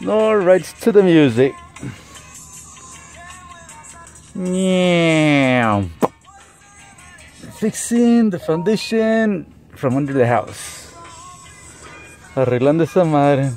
No rights to the music. Yeah. Fixing the foundation from under the house. Arreglando esa madre.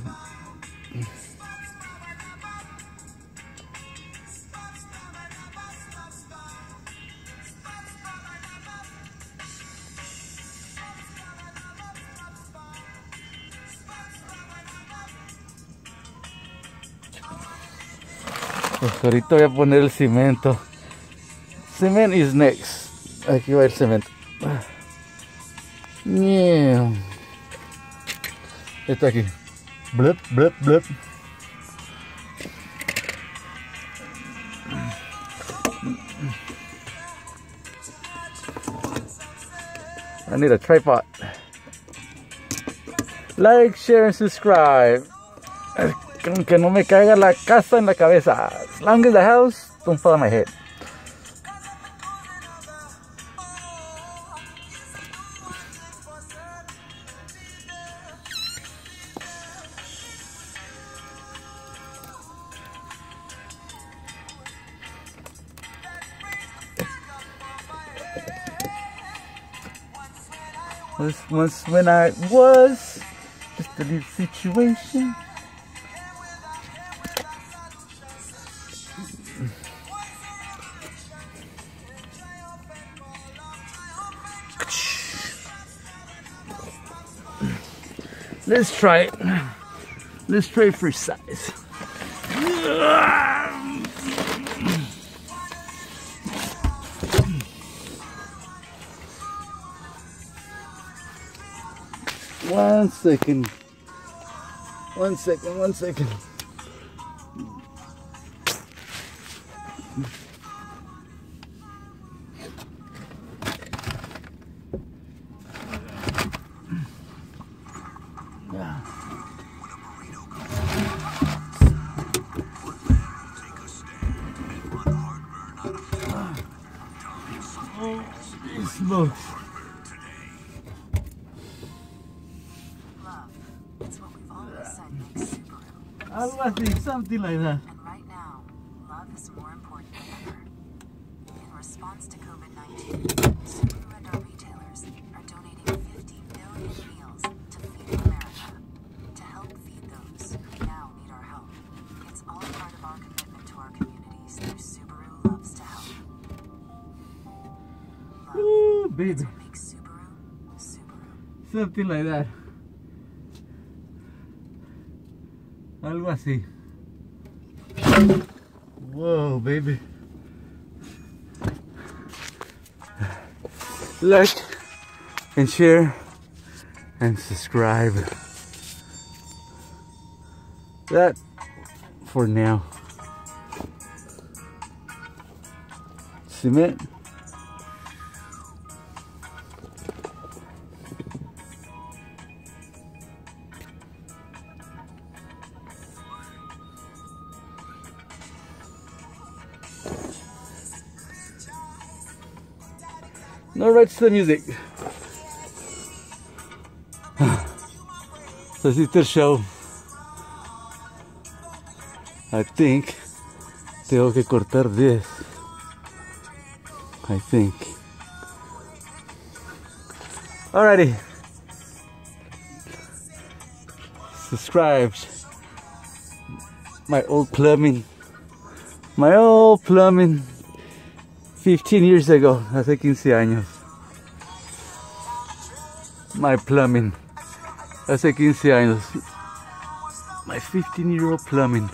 Pues ahorita voy a poner el cemento. Cement is next. Aquí va el cemento. Yeah. Está aquí. I need a tripod. Like, share, and subscribe. Que no me caiga la casa en la cabeza. As long as the house don't fall on my head. was once when I was just a little situation. Let's try it. Let's try for size. One second. One second, one second. Smokes. Love. It's what así, something like that. And right now, love is more important than ever. In response to COVID-19, Subaru and our retailers are donating 50 million Subaru, Subaru. Something like that. Algo así. Whoa, baby. Like and share and subscribe. That for now. Cement. No rights to the music. so sister show. I think tengo que cortar 10. I think. Alrighty. Subscribed. My old plumbing. My old plumbing. 15 years ago, hace 15 años. My plumbing. Hace 15 años. My 15 year old plumbing.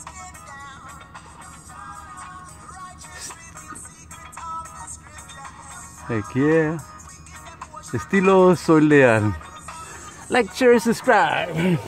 Heck yeah. Estilo soy leal. Like, share, subscribe.